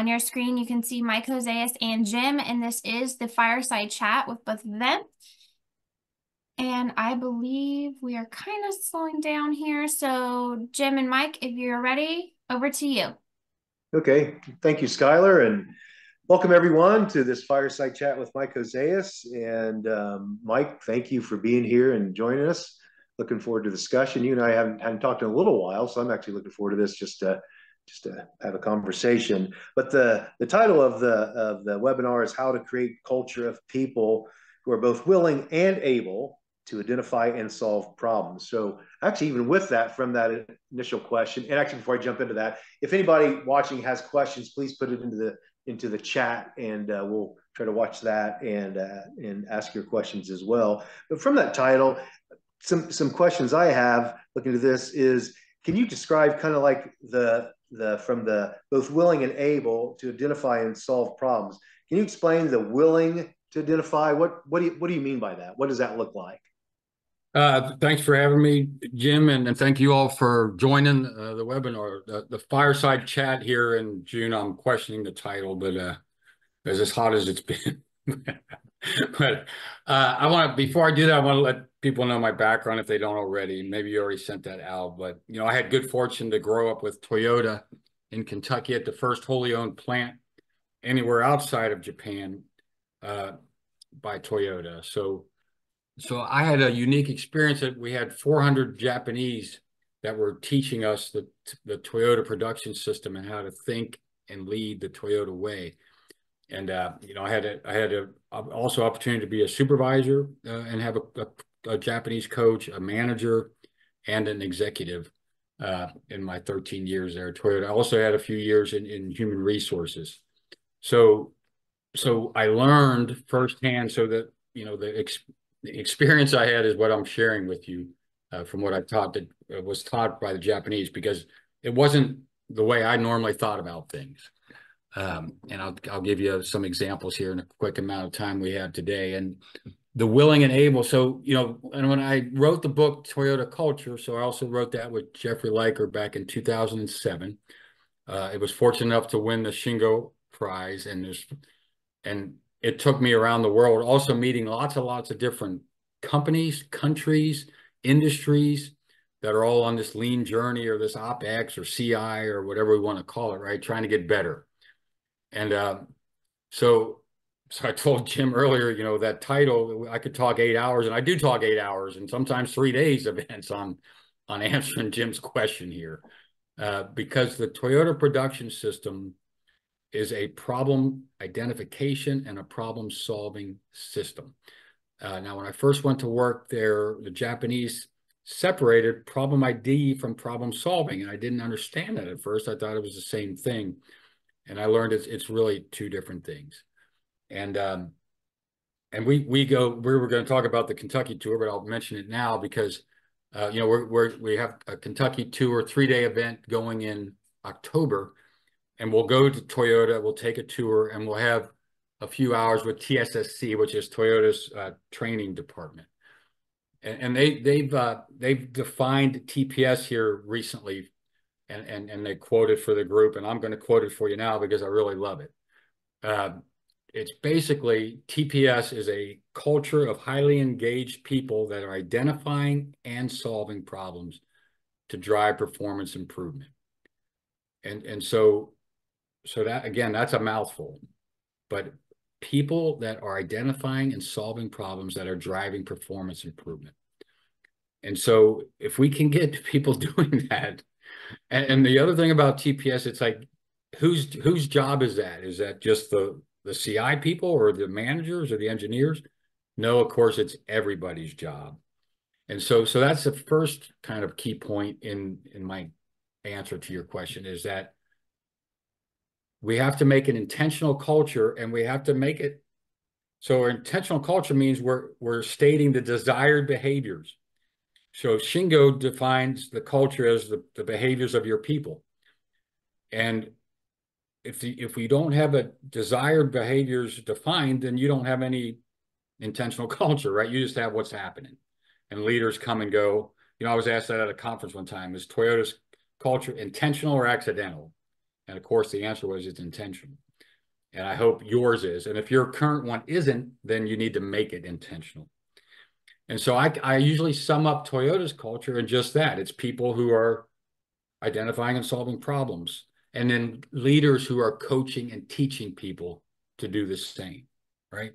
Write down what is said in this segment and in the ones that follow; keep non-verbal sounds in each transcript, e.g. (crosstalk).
on your screen, you can see Mike Hoseus and Jim, and this is the fireside chat with both of them. And I believe we are kind of slowing down here. So Jim and Mike, if you're ready, over to you. Okay. Thank you, Skylar. And welcome everyone to this fireside chat with Mike Hoseus. And um, Mike, thank you for being here and joining us. Looking forward to the discussion. You and I haven't, haven't talked in a little while, so I'm actually looking forward to this just to just to have a conversation. But the the title of the of the webinar is how to create culture of people who are both willing and able to identify and solve problems. So actually, even with that, from that initial question, and actually before I jump into that, if anybody watching has questions, please put it into the into the chat, and uh, we'll try to watch that and uh, and ask your questions as well. But from that title, some some questions I have looking at this is, can you describe kind of like the the from the both willing and able to identify and solve problems? Can you explain the willing to identify? What what do you what do you mean by that? What does that look like? Uh, thanks for having me, Jim, and, and thank you all for joining uh, the webinar. The, the, fireside chat here in June, I'm questioning the title, but uh, it's as hot as it's been. (laughs) but uh, I want to, before I do that, I want to let people know my background if they don't already. Maybe you already sent that out, but you know, I had good fortune to grow up with Toyota in Kentucky at the first wholly owned plant anywhere outside of Japan uh, by Toyota. So so I had a unique experience that we had 400 Japanese that were teaching us the, the Toyota production system and how to think and lead the Toyota way. And, uh, you know, I had a, I had a, also opportunity to be a supervisor uh, and have a, a, a, Japanese coach, a manager, and an executive uh, in my 13 years there at Toyota. I also had a few years in, in human resources. So, so I learned firsthand so that, you know, the the experience I had is what I'm sharing with you uh, from what I taught that uh, was taught by the Japanese because it wasn't the way I normally thought about things. Um, and I'll, I'll give you some examples here in a quick amount of time we have today. And the willing and able. So, you know, and when I wrote the book Toyota Culture, so I also wrote that with Jeffrey Liker back in 2007. Uh, it was fortunate enough to win the Shingo Prize, and there's and it took me around the world, also meeting lots and lots of different companies, countries, industries that are all on this lean journey or this OpEx or CI or whatever we want to call it, right? Trying to get better. And uh, so, so I told Jim earlier, you know, that title, I could talk eight hours and I do talk eight hours and sometimes three days events on, on answering (laughs) Jim's question here. Uh, because the Toyota production system is a problem identification and a problem solving system. Uh, now, when I first went to work there, the Japanese separated problem ID from problem solving, and I didn't understand that at first. I thought it was the same thing, and I learned it's it's really two different things. And um, and we we go we were going to talk about the Kentucky tour, but I'll mention it now because uh, you know we're, we're we have a Kentucky tour three day event going in October and we'll go to Toyota, we'll take a tour, and we'll have a few hours with TSSC, which is Toyota's uh, training department. And, they they've uh, they've defined TPS here recently, and and and they quoted for the group, and I'm going to quote it for you now because I really love it. Uh, it's basically TPS is a culture of highly engaged people that are identifying and solving problems to drive performance improvement. And and so so that again, that's a mouthful, but people that are identifying and solving problems that are driving performance improvement. And so if we can get (laughs) people doing that, and, and the other thing about TPS, it's like, whose whose job is that? Is that just the the CI people or the managers or the engineers? No, of course, it's everybody's job. And so, so that's the first kind of key point in in my answer to your question is that we have to make an intentional culture and we have to make it so intentional culture means we're we're stating the desired behaviors so shingo defines the culture as the, the behaviors of your people and if the, if we don't have a desired behaviors defined then you don't have any intentional (laughs) culture right you just have what's happening and leaders come and go you know i was asked that at a conference one time is toyota's culture intentional or accidental And of course, the answer was it's intentional. And I hope yours is. And if your current one isn't, then you need to make it intentional. And so I, I usually sum up Toyota's culture in just that. It's people who are identifying and solving problems, and then leaders who are coaching and teaching people to do the same, right?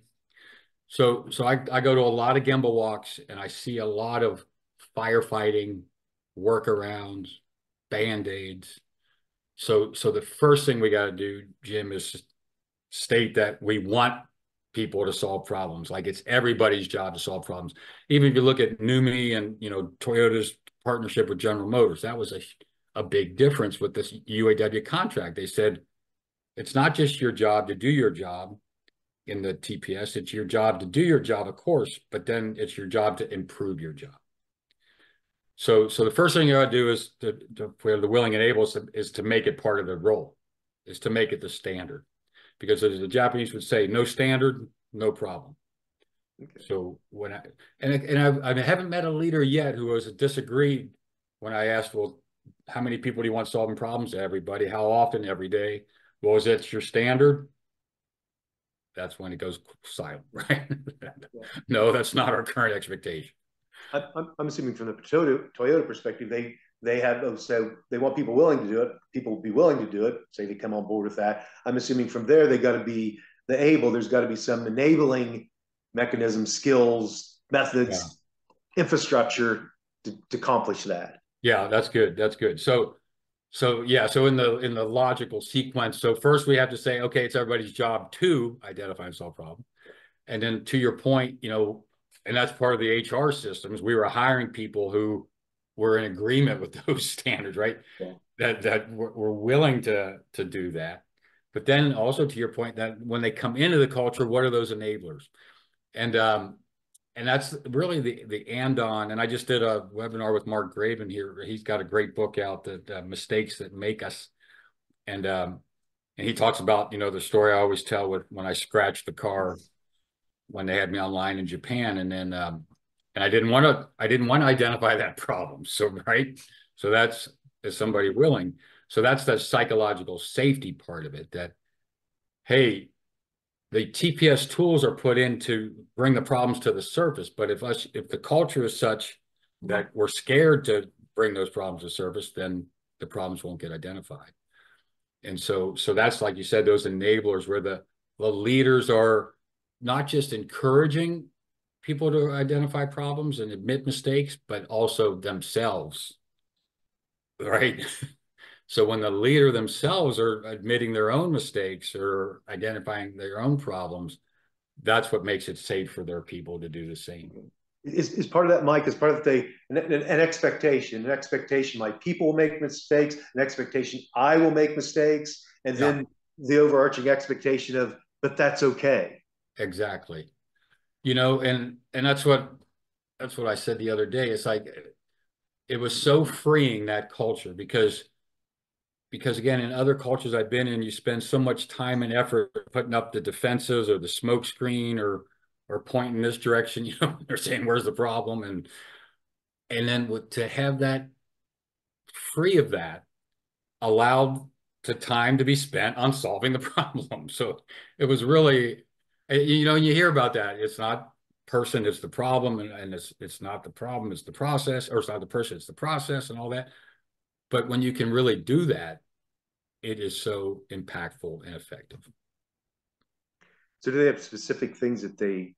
So, so I, I go to a lot of Gemba walks and I see a lot of firefighting, workarounds, band-aids. So, so the first thing we got to do, Jim, is state that we want people to solve problems. Like it's everybody's job to solve problems. Even if you look at NUMMI and you know Toyota's partnership with General Motors, that was a a big difference with this UAW contract. They said it's not just your job to do your job in the TPS, it's your job to do your job, of course, but then it's your job to improve your job. So, so the first thing you got to do is to, to where the willing and able is to, is to make it part of the role, is to make it the standard. Because as the Japanese would say, no standard, no problem. Okay. So when I and and I, I haven't met a leader yet who has disagreed when I asked, well, how many people do you want solving problems? to Everybody. How often? Every day. Well, is that your standard? That's when it goes silent, (laughs) right? no, that's not our current expectation. I'm, I'm assuming from the Toyota, Toyota perspective, they they have oh, um, so they want people willing to do it. People will be willing to do it. Say they come on board with that. I'm assuming from there they got to be the able. There's got to be some enabling mechanisms, skills, methods, yeah. infrastructure to, to accomplish that. Yeah, that's good. That's good. So, so yeah, so in the in the logical sequence, so first we have to say, okay, it's everybody's job to identify and solve problem, and then to your point, you know, and that's part of the HR systems. We were hiring people who were in agreement with (laughs) those standards, right? Yeah. That that were willing to to do that. But then also to your point that when they come into the culture, what are those enablers? And um, and that's really the the andon. and i just did a webinar with mark Graban here he's got a great book out that uh, mistakes that make us and um and he talks about you know the story i always tell with when i scratched the car when they had me online in japan and then um and i didn't want to i didn't want to identify that problem so right so that's is somebody willing so that's the psychological safety part of it that hey the TPS tools are put in to bring the problems to the surface. But if us, if the culture is such that we're scared to bring those problems to surface, then the problems won't get identified. And so, so that's like you said, those enablers where the the leaders are not just encouraging people to identify problems and admit mistakes, but also themselves, right? (laughs) So when the leader themselves are admitting their own mistakes or identifying their own problems, that's what makes it safe for their people to do the same. Is, is part of that, Mike, is part of the an, an, an expectation, an expectation like people will make mistakes, an expectation I will make mistakes, and yeah. then the overarching expectation of, but that's okay. Exactly. You know, and and that's what that's what I said the other day. It's like it was so freeing that culture because because again, in other cultures I've been in, you spend so much time and effort putting up the defenses or the smoke screen or or pointing this direction. (laughs) You know, they're saying, "Where's the problem?" and and then with, to have that free of that allowed the time to be spent on solving the (laughs) problem. So it was really, you know, you hear about that. It's not person, it's the problem, and, and it's it's not the problem, it's the process, or it's not the person, it's the process, and all that. But when you can really do that, it is so impactful and effective. So do they have specific things that they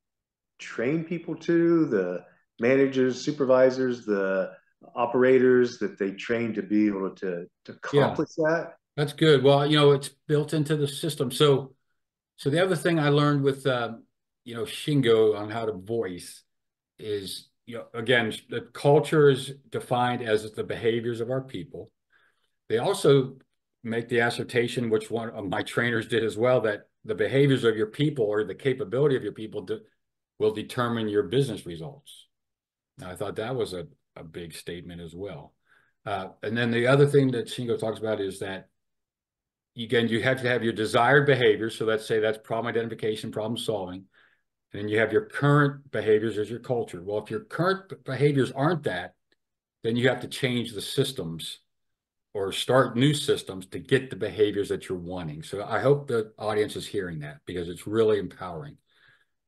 train people to, the managers, supervisors, the operators that they train to be able to, to accomplish yeah, that? That's good. Well, you know, it's built into the system. So, so the other thing I learned with, uh, you know, Shingo on how to voice is, you know, again, the culture is defined as the behaviors of our people. They also make the assertion, which one of my trainers did as well, that the behaviors of your people or the capability of your people do, will determine your business results. I thought that was a, a big statement as well. Uh, and then the other thing that Shingo talks about is that, again, you have to have your desired behaviors. So let's say that's problem identification, problem solving. And then you have your current behaviors as your culture. Well, if your current behaviors aren't that, then you have to change the systems or start new systems to get the behaviors that you're wanting. So I hope the audience is hearing that because it's really empowering.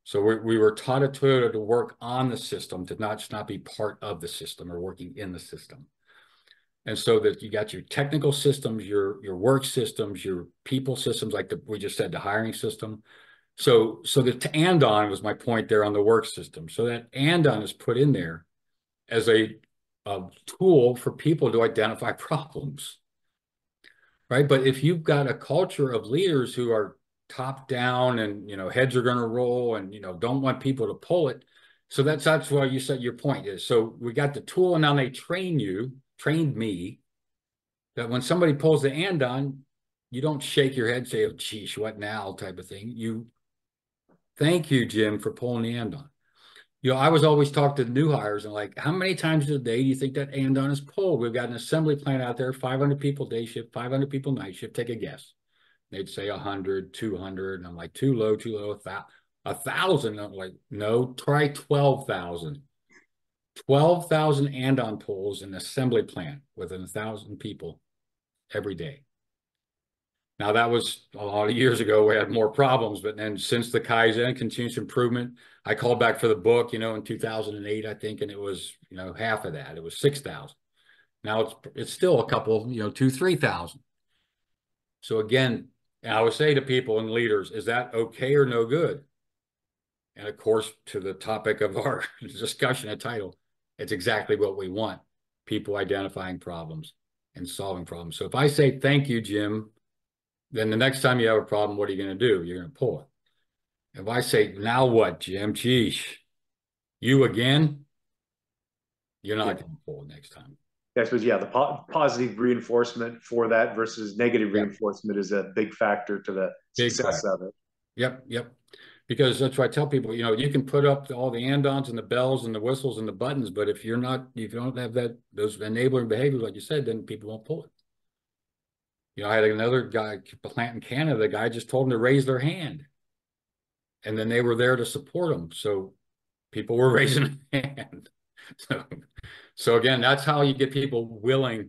So we, we were taught at Toyota to work on the system, to not just not be part of the system or working in the system. And so that you got your technical systems, your your work systems, your people systems, like the, we just said, the hiring system. So so the andon was my point there on the work system. So that andon is put in there as a, a tool for people to identify (laughs) problems. Right. But if you've got a culture of leaders who are top down and you know heads are going to roll and you know don't want people to pull it so that's that's why you said your point is so we got the tool and now they train you trained me that when somebody pulls the andon, you don't shake your head say oh geez what now type of thing you thank you jim for pulling the andon. you know i was always talking to new hires and like how many times a day do you think that andon is pulled we've got an assembly plant out there 500 people day shift 500 people night shift take a guess They'd say 100, 200. And I'm like, too low, too low, a thousand. I'm like, no, try 12,000. 12,000 andon pulls in assembly plant with a thousand people every day. Now that was a lot of years ago. We had more problems, but then since the Kaizen continuous improvement, I called back for the book, you know, in 2008, I think, and it was, you know, half of that. It was 6,000. Now it's it's still a couple, you know, two, 3,000. So again, I would say to people and leaders, is that okay or no good? And of course, to the topic of our (laughs) discussion and title, it's exactly what we want people identifying problems and solving problems. So if I say, thank you, Jim, then the next time you have a problem, what are you going to do? You're going to pull it. If I say, now what, Jim? Geez, you again? You're not yeah. going to pull it next time. I suppose, yeah, the po positive reinforcement for that versus negative yep. reinforcement is a big factor to the big success factor. of it. Yep, yep. Because that's why I tell people, you know, you can put up all the andons and the bells and the whistles and the buttons, but if you're not, if you don't have that, those enabling behaviors, like you said, then people won't pull it. You know, I had another guy plant in Canada, the guy just told them to raise their hand. And then they were there to support them. So people were (laughs) raising hand. So so again, that's how you get people willing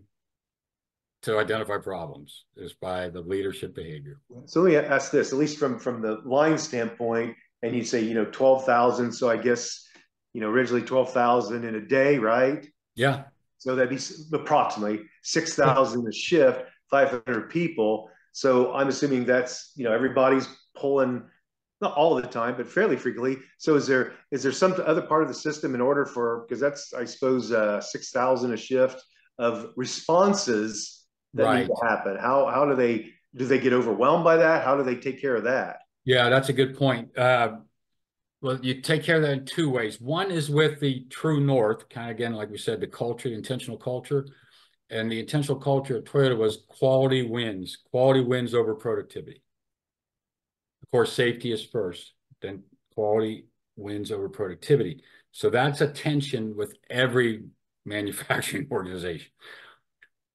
to identify problems is by the leadership behavior. So let me ask this, at least from from the line standpoint, and you say you know twelve thousand. So I guess you know originally twelve thousand in a day, right? Yeah. So that'd be approximately six thousand a shift, five hundred people. So I'm assuming that's you know everybody's pulling not all the time, but fairly frequently. So is there is there some other part of the system in order for because that's I suppose uh, six thousand a shift of responses that right. need to happen. How how do they do they get overwhelmed by that? How do they take care of that? Yeah, that's a good point. Uh, well, you take care of that in two ways. One is with the true north, kind of again, like we said, the culture, the intentional culture. And the intentional culture at Toyota was quality wins. Quality wins over productivity Of course, safety is first, then quality wins over productivity. So that's a tension with every manufacturing (laughs) organization.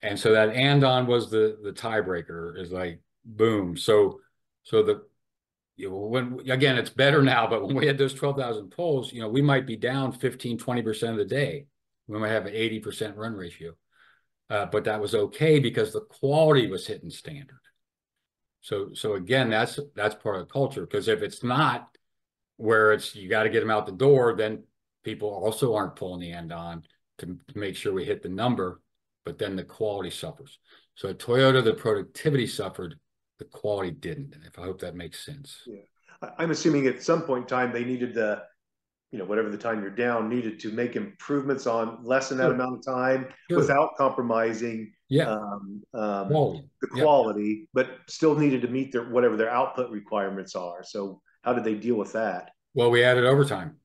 And so that andon was the the tiebreaker is like boom. So so the you know, when again it's better now, but when we had those 12,000 polls, you know, we might be down 15, 20% of the day. We might have an 80% run ratio. Uh, but that was okay because the quality was hitting standard. So so again, that's that's part of the culture because if it's not where it's you got to get them out the door, then people also aren't pulling the andon to, to make sure we hit the number, but then the quality suffers. So at Toyota, the productivity suffered, the quality didn't. And if I hope that makes sense. Yeah, I'm assuming at some point in time they needed the you know whatever the time you're down needed to make improvements on less than that sure. amount of time sure. without compromising yeah um, um, quality. the quality yeah. but still needed to meet their whatever their output requirements are so how did they deal with that well we added overtime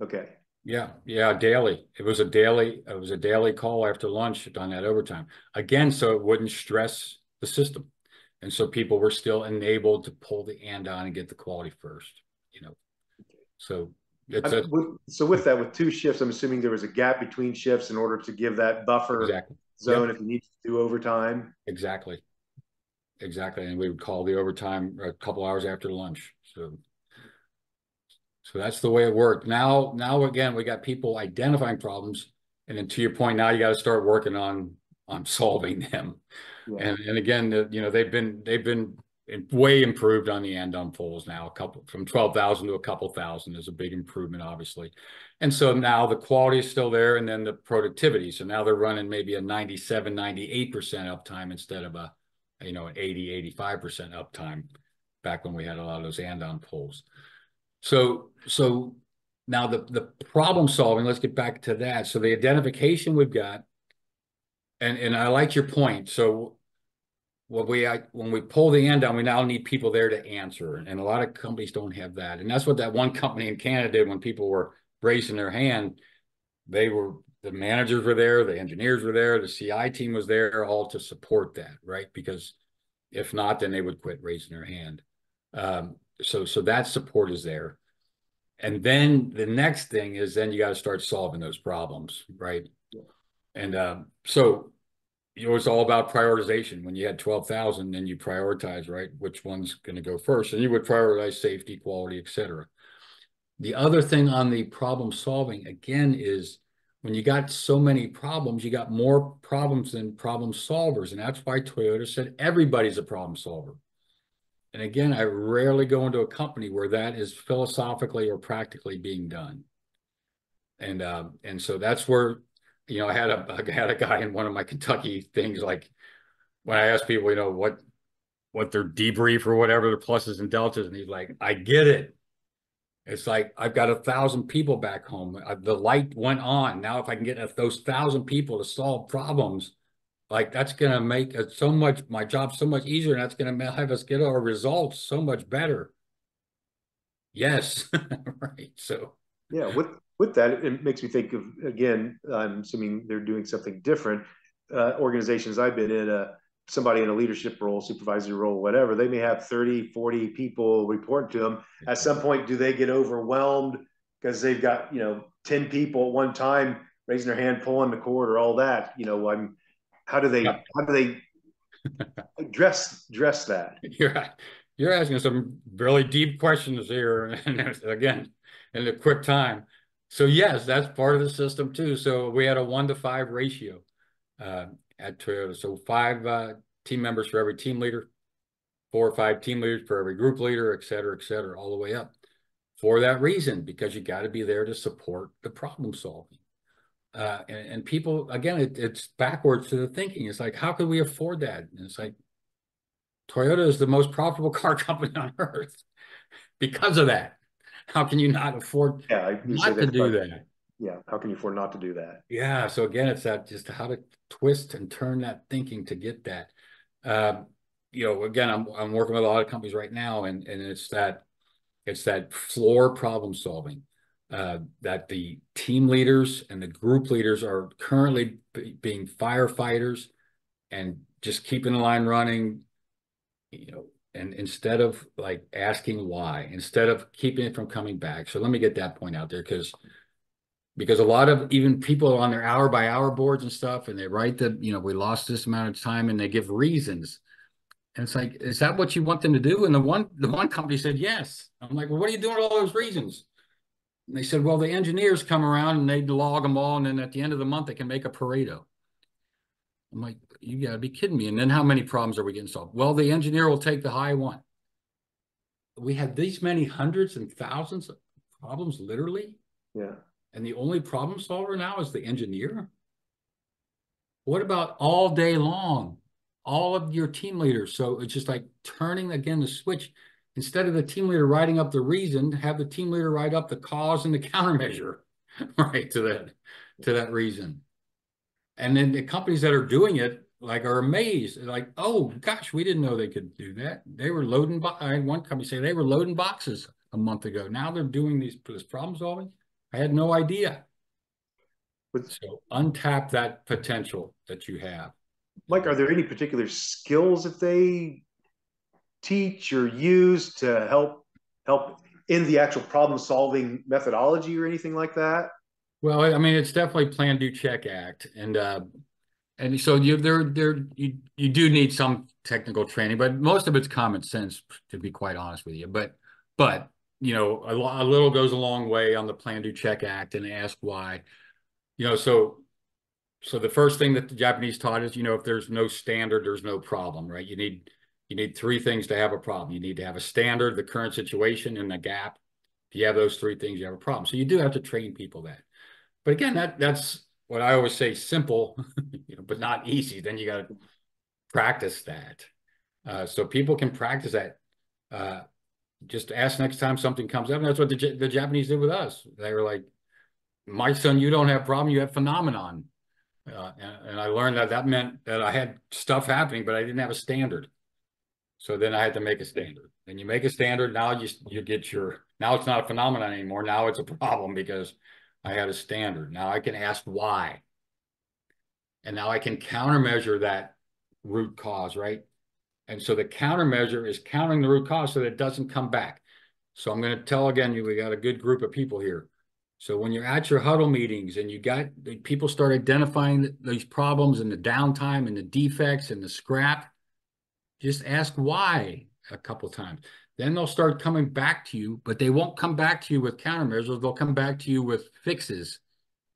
okay yeah yeah daily it was a daily it was a daily call after lunch on that overtime again so it wouldn't stress the system and so people were still enabled to pull the andon and get the quality first you know so a, with, so with that, with two shifts, I'm assuming there was a gap between shifts in order to give that buffer exactly. zone yep. if you need to do overtime. Exactly, exactly, and we would call the overtime a couple hours after lunch. So, so that's the way it worked. Now, now again, we got people identifying problems, and then to your point, now you got to start working on on solving them. Yeah. And and again, the, you know, they've been they've been way improved on the andon polls now. A couple from twelve thousand to a couple thousand is a big improvement, obviously. And so now the quality is still there, and then the productivity. So now they're running maybe a 97, 98 percent uptime instead of a you know an 80, 85 percent uptime back when we had a lot of those andon polls. So so now the the problem solving. Let's get back to that. So the identification we've got, and and I like your point. So what we I, when we pull the andon, we now need people there to answer, and a lot of companies don't have that. And that's what that one company in Canada did when people were raising their hand. They were the managers were there, the engineers were there, the CI team was there, all to support that, right? Because if not, then they would quit raising their hand. Um, so so that support is there. And then the next thing is then you got to start solving those problems, right? And um, so it was all about prioritization. When you had 12,000, then you prioritize, right? Which one's going to go first? And you would prioritize safety, quality, et cetera. The other thing on the problem solving, again, is when you got so many problems, you got more problems than problem solvers. And that's why Toyota said everybody's a problem solver. And again, I rarely go into a company where that is philosophically or practically being done. And uh, and so that's where, you know, I had a (laughs) I had a guy in one of my Kentucky things like when I asked people, you know, what what their debrief or whatever their pluses and deltas, and he's like, I get it. It's like I've got a thousand people back home. The light went on. Now, if I can get those thousand people to solve problems, like that's going to make it so much my job so much easier and that's going to have us get our results so much better. Yes. (laughs) Right so. Yeah with with that it makes me think of again i'm assuming they're doing something different. Uh, organizations i've been in uh, somebody in a leadership role supervisory role whatever they may have 30 40 people report to them at some point do they get overwhelmed because they've got you know 10 people at one time raising their hand pulling the cord or all that? You know i'm how do they how do they (laughs) dress dress that? You're you're asking some really deep questions here, and again, in a quick time. So yes, that's part of the system too. So we had a one to five ratio uh, at Toyota. So five uh, team members for every team leader, four or five team leaders for every group leader, et cetera, et cetera, all the way up. For that reason, because you got to be there to support the problem solving. Uh, and, and, people again, it, it's backwards to the thinking. It's like, how could we afford that? And it's like, Toyota is the most profitable (laughs) car company on earth (laughs) because of that. How can you not afford yeah, not to do that? Yeah, how can you afford not to do that? Yeah, so again, it's that just how to twist and turn that thinking to get that. Um, you know, again, I'm I'm working with a lot of companies right now, and and it's that it's that floor problem solving uh, that the team leaders and the group leaders are currently being firefighters and just keeping the line running, you know, and instead of like asking why, instead of keeping it from coming back. So let me get that point out there because because a lot of even people on their hour by hour boards and stuff, and they write that, you know, we lost this amount of time and they give reasons. And it's like, is that what you want them to do? And the one the one company said yes. I'm like, well, what are you doing with all those reasons? And they said, well, the engineers come around and they log them all. And then at the end of the month, they can make a Pareto. I'm like, you got to be kidding me. And then how many problems are we getting solved? Well, the engineer will take the high one. We have these many hundreds and thousands of problems, literally. Yeah. And the only problem solver now is the engineer. What about all day long? All of your team leaders. So it's just like turning again the switch instead of the team leader writing up the reason, have the team leader write up the cause and the (laughs) countermeasure, right, to that to that reason. And then the companies that are doing it like are amazed, like, oh gosh, we didn't know they could do that. They were loading. I had one company say they were loading boxes a month ago. Now they're doing these this problem solving. I had no idea. But, so untap that potential that you have. Mike, are there any particular skills that they teach or use to help help in the actual problem solving methodology or anything like that? Well, I mean, it's definitely plan, do, check, act, and uh, and so you there there you you do need some technical training, but most of it's common sense, to be quite honest with you. But but you know, a, a little goes a long way on the plan, do, check, act, and ask why. You know, so so the first thing that the Japanese taught is, you know, if there's no standard, there's no problem, right? You need you need three things to have a problem. You need to have a standard, the current situation, and the gap. If you have those three things, you have a problem. So you do have to train people that. But again, that that's what I always say: simple, (laughs) you know, but not easy. Then you got to practice that. Uh, so people can practice that. Uh, just ask next time something comes up. And that's what the, the Japanese did with us. They were like, my son, you don't have problem, you have phenomenon. Uh, and, and, I learned that that meant that I had stuff happening, but I didn't have a standard. So then I had to make a standard. And you make a standard, now you you get your now it's not a phenomenon anymore. Now it's a problem because I had a standard. Now I can ask why. And now I can countermeasure that root cause, right? And so the countermeasure is countering the root cause so that it doesn't come back. So I'm going to tell again, you we got a good group of people here. So when you're at your huddle meetings and you got people start identifying these problems and the downtime and the defects and the scrap, just ask why a couple times. Then they'll start coming back to you, but they won't come back to you with countermeasures. They'll come back to you with fixes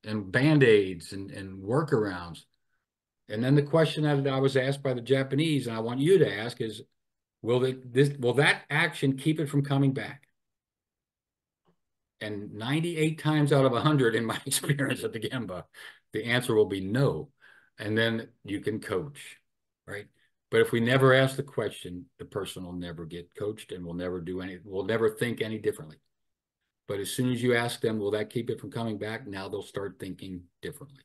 and band-aids and, and workarounds. And then the question that I was asked by the Japanese, and I want you to ask is, will this will that action keep it from coming back? And 98 times out of 100 in my (laughs) experience at the Gemba, the answer will be no. And then you can coach, right? But if we never ask the question, the person will never get coached and will never do any, will never think any differently. But as soon as you ask them, will that keep it from coming back? Now they'll start thinking differently.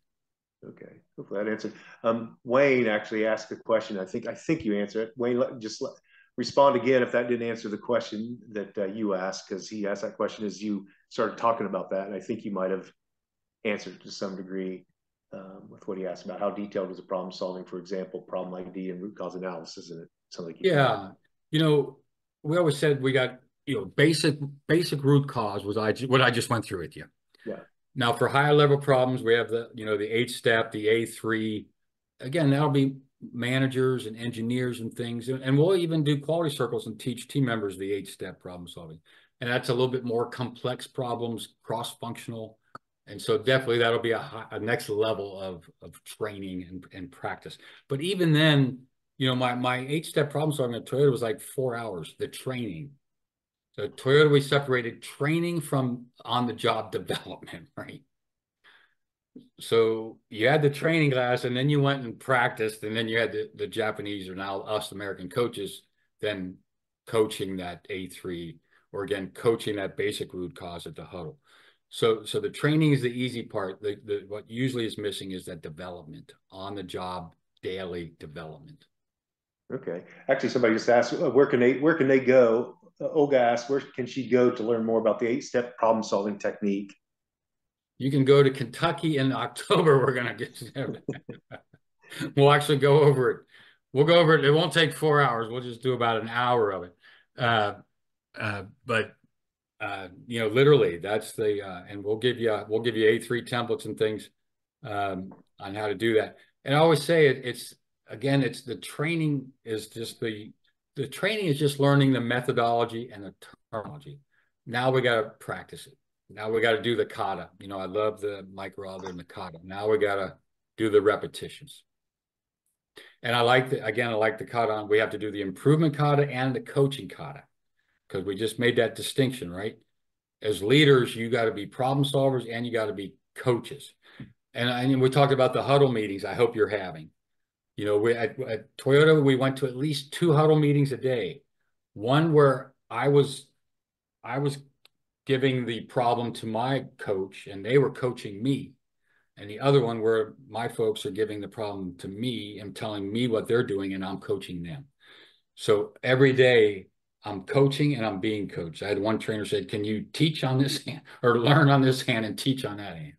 Okay, hopefully that answered. Um, Wayne actually asked a question. I think I think you answered it. Wayne, just respond again if that didn't answer the question that uh, you asked, because he asked that question as you started talking about that, and I think you might have answered to some degree um, with what he asked about how detailed was the problem solving, for example, problem ID and root cause analysis, and it something like you yeah, you know, we always said we got you know basic basic root cause was I what I just went through with you. Yeah. Now for higher level problems, we have the you know the eight step, the A three. Again, that'll be managers and engineers and things. And we'll even do quality circles and teach team members the eight step problem solving. And that's a little bit more complex problems, cross functional. And so definitely that'll be a, a next level of, of training and, and practice. But even then, you know, my, my eight step problem solving at Toyota was like four hours, the training. So Toyota, we separated training from on the job (laughs) development, right? so you had the training class and then you went and practiced and then you had the, the Japanese or now us American coaches then coaching that A3 or again coaching that basic root cause at the huddle. So so the training is the easy part. The, the what usually is missing is that development on the job daily development. Okay. Actually, somebody just asked, uh, where can they where can they go? Uh, Olga asked, where can she go to learn more about the eight step problem solving technique? you can go to Kentucky in (laughs) October. We're going to get, (laughs) we'll actually go over it. We'll go over it. It won't take four hours. We'll just do about an hour of it. Uh, uh, but uh, you know, literally, that's the uh, and we'll give you we'll give you A three templates and things um, on how to do that. And I always say it, it's again, it's the training is just the the training is just learning the methodology and the terminology. Now we got to practice it. Now we got to do the kata. You know, I love the Mike Rother and the kata. Now we got to do the repetitions. And I like the, again, I like the kata. We have to do the improvement kata and the coaching kata because we just made that distinction, right? As leaders, you got to be problem solvers and you got to be coaches. And, and we talked about the huddle meetings. I hope you're having. You know, we at, at Toyota, we went to at least two huddle meetings a day. One where I was, I was giving the problem to my coach and they were coaching me. And the other one where my folks are giving the problem to me and telling me what they're doing and I'm coaching them. So every day I'm coaching and I'm being coached. I had one trainer said, Can you teach on this (laughs) hand or learn on this hand and teach on that hand?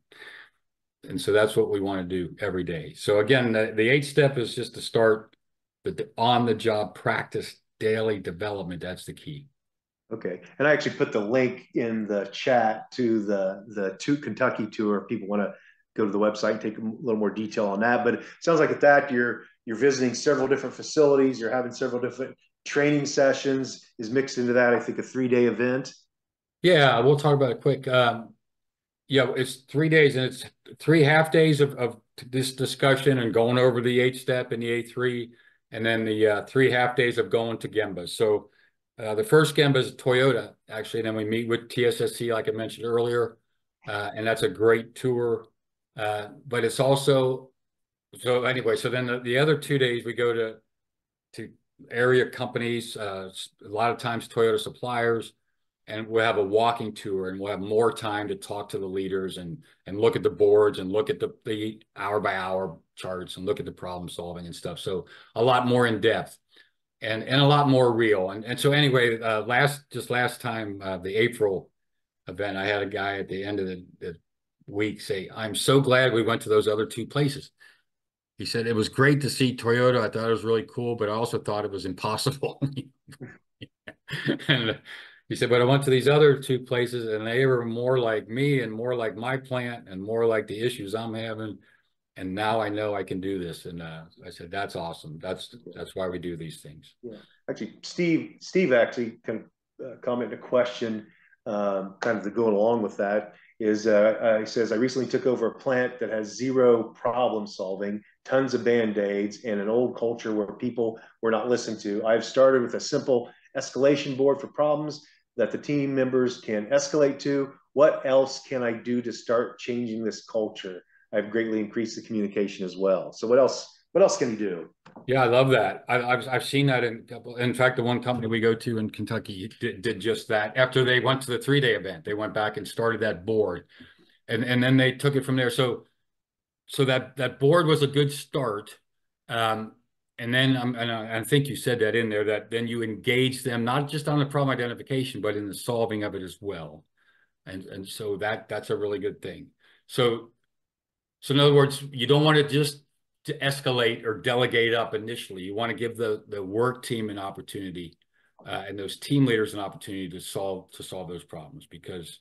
And so that's what we want to do every day. So again, the, the eight step is just to start the on the job practice daily development. That's the key. Okay, and I actually put the link in the chat to the the to Kentucky tour. If people want to go to the website, take a little more detail on that. But it sounds like at that you're you're visiting several different facilities. You're having several different training sessions. Is mixed into that. I think a three day event. Yeah, we'll talk about it quick. Um, yeah, it's three days, and it's three half days of, of this discussion and going over the eight step and the A3, and then the uh, three half days of going to Gemba. So uh, the first Gemba is Toyota, actually. And then we meet with TSSC, like I mentioned earlier, uh, and that's a great tour. Uh, but it's also so anyway. So then the, the other two days we go to to area companies, uh, a lot of times Toyota suppliers, and we'll have a walking tour and we'll have more time to talk to the leaders and and look at the boards and look at the, the hour by hour charts and look at the problem solving and stuff. So a lot more in depth and and a lot more real. And and so anyway uh, last just last time uh, the april event i had a guy at the end of the, the week say i'm so glad we went to those other two places he said it was great to see toyota i thought it was really cool but i also thought it was impossible (laughs) and he said, but I went to these other two places and they were more like me and more like my plant and more like the issues I'm having. And now I know I can do this. And uh, I said, that's awesome. That's that's why we do these things. Yeah, actually, Steve Steve actually can uh, comment a question, um, kind of the going along with that is uh, uh, he says I recently took over a plant that has zero problem solving, tons of band aids, and an old culture where people were not listened to. I've started with a simple escalation board for problems that the team members can escalate to. What else can I do to start changing this culture? I've greatly increased the communication as well. So what else? What else can you do? Yeah, I love that. I, have I've seen that in couple. In fact, the one company we go to in Kentucky did, did just that. After they went to the three day event, they went back and started that board, and and then they took it from there. So so that that board was a good start. Um, and then um, and I, I think you said that in there that then you engage them not just on the problem identification but in the solving of it as well and and so that that's a really good thing so so in other words you don't want to just to escalate or delegate up initially. You want to give the the work team an opportunity uh, and those team leaders an opportunity to solve to solve those problems because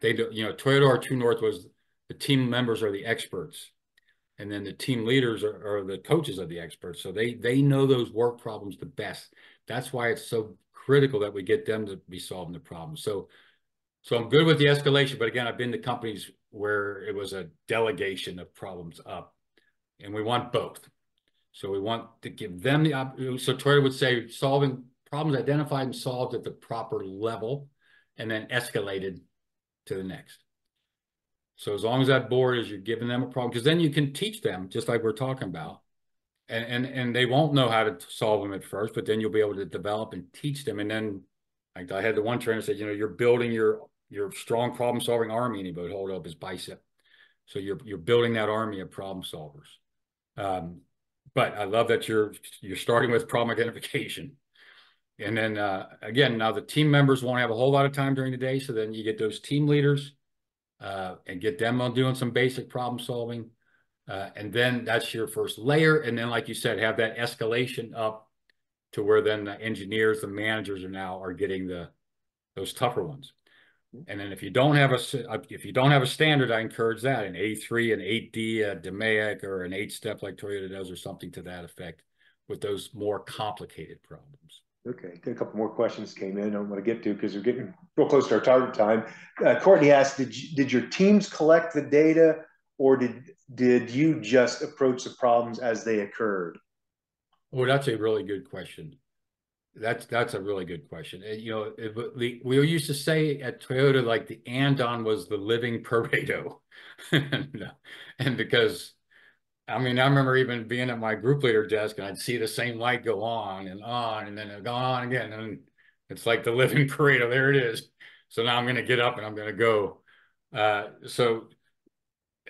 they do you know toyota or true north was the team members are the experts and then the team leaders are, are, the coaches of the experts. So they they know those work problems the best. That's why it's so critical that we get them to be solving the problem. So so i'm good with the escalation but again i've been to companies where it was a delegation of problems up and we want both so we want to give them the so Toyota would say solving problems identified and solved at the proper level and then escalated to the next so as long as that board is you're giving them a problem, because then you can teach them, just like we're talking about. And, and and they won't know how to solve them at first, but then you'll be able to develop and teach them. And then like I had the one trainer said, you know, you're building your your strong problem solving army, and he would hold up his bicep. So you're you're building that army of problem solvers. Um, but I love that you're you're starting with problem identification. And then uh, again, now the team members won't have a whole lot of time during the day. So then you get those team leaders uh, and get them on doing some basic problem solving. Uh, and then that's your first layer. And then, like you said, have that escalation up to where then the engineers, the managers are now are getting the those tougher ones. And then if you don't have a if you don't have a standard, I encourage that an A3, an 8D, a DMAIC, or an eight step like Toyota does, or something to that effect, with those more complicated problems. Okay, a couple more questions came in. I don't want to get to because we're getting real close to our target time. Uh, Courtney asked, did you, did your teams collect the data, or did did you just approach the problems as they occurred? Well, that's a really good question. That's that's a really good question. You know, it, we used to say at Toyota like the Andon was the living (laughs) Pareto, and, and because I mean, I remember even being at my group leader desk and I'd see the same light go on and on and then it go on again. And it's like the living (laughs) Pareto. There it is. So now I'm going to get up and I'm going to go. Uh, so,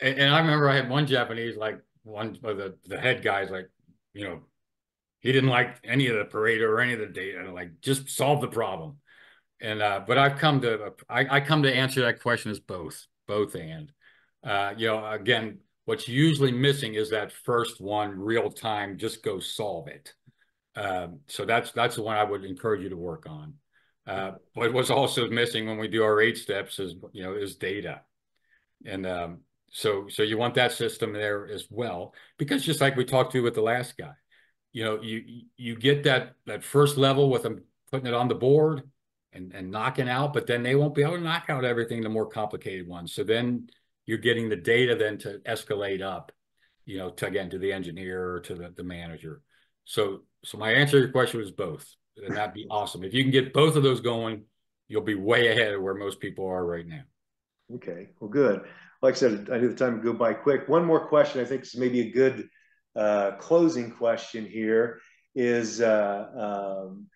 and, and, I remember I had one Japanese, like one of the, the head guys, like, you know, he didn't like any of the Pareto or any of the data, like just solve the problem. And, uh, but I've come to, I, I come to answer that question as both, both and, uh, you know, again, What's usually missing is that first one, real time, just go solve it. Um, so that's that's the one I would encourage you to work on. Uh, but what's also missing when we do our eight steps is you know is data, and um, so so you want that system there as well because just like we talked to you with the last guy, you know you you get that that first level with them putting it on the board and and knocking out, but then they won't be able to knock out everything the more complicated ones. So then you're getting the data then to escalate up, you know, to again to the engineer or to the, the manager. So so my answer to your question was both. And that'd be awesome. If you can get both of those going, you'll be way ahead of where most people are right now. Okay, well, good. Like I said, I knew the time would go by quick. One more question, I think is maybe a good uh, closing question here is uh, um,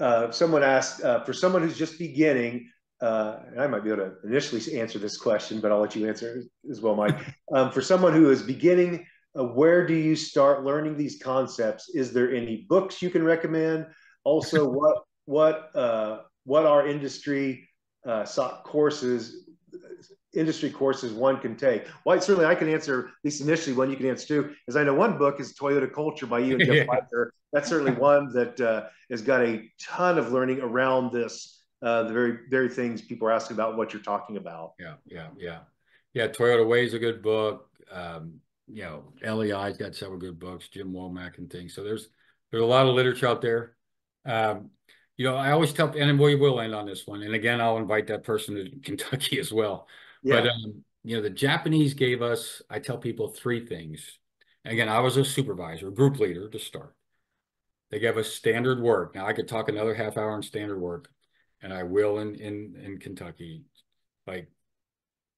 uh, someone asked, uh, for someone who's just beginning, uh, and I might be able to initially answer this question, but I'll let you answer as well, Mike. (laughs) Um, for someone who is beginning, uh, where do you start learning these concepts? Is there any books you can recommend? Also, (laughs) what what what are industry courses industry courses one can take? Well, certainly I can answer, at least initially, one you can answer too, is I know one book is Toyota Culture by you and Jeff (laughs) Pfeiffer. That's certainly one that uh, has got a ton of learning around this, uh, the very, very things people are asking about what you're talking about. Yeah, yeah, yeah. Yeah, Toyota Way is a good book. Um, you know, LEI's got several good books, Jim Womack and things. So there's there's a lot of literature out there. Um, you know, I always tell, and we will end on this one. And again, I'll invite that person to (laughs) Kentucky as well. Yeah. But um, you know, the Japanese gave us, I tell people three things. Again, I was a supervisor, group leader to start. They gave us standard work. Now I could talk another half hour on standard work, and I will in in in Kentucky. Like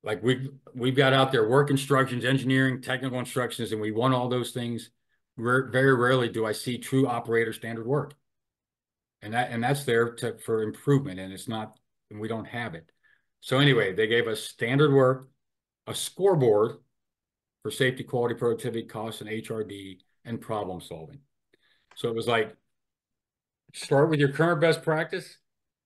like we've we've got out there work instructions, engineering, technical instructions, and we want all those things. very rarely do I see true operator standard work. And that and that's there to for improvement, and it's not, and we don't have it. So anyway, they gave us standard work, a scoreboard for safety, quality, productivity, costs, and HRD, and problem solving. So it was like, start with your current best practice,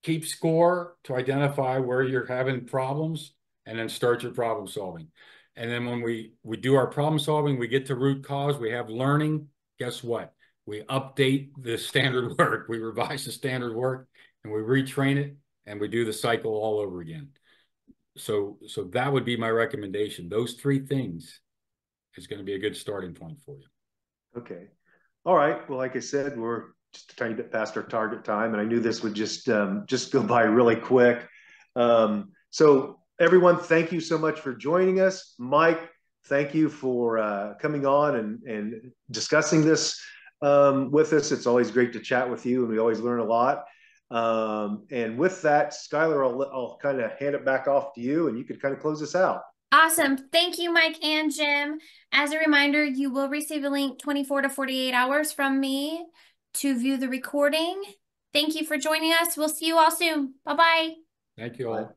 keep score to identify where you're having problems, and then start your problem solving. And then when we, we do our problem solving, we get to root cause, we have learning, guess what? We update the (laughs) standard work, we revise the standard work, and we retrain it, and we do the cycle all over again so so that would be my recommendation. Those three things is going to be a good starting point for you. Okay. All right. Well, like I said, we're just a tiny bit past our target time, and I knew this would just um, just go by really quick. Um, so everyone, thank you so much for joining us. Mike, thank you for uh, coming on and and discussing this um, with us. It's always great to chat with you, and we always learn a lot. Um, and with that, Skylar, I'll, I'll kind of hand it back off to you and you could kind of close this out. Awesome. Thank you, Mike and Jim. As a reminder, you will receive a link 24 to 48 hours from me to view the recording. Thank you for joining us. We'll see you all soon. Bye-bye. Thank you all. Bye.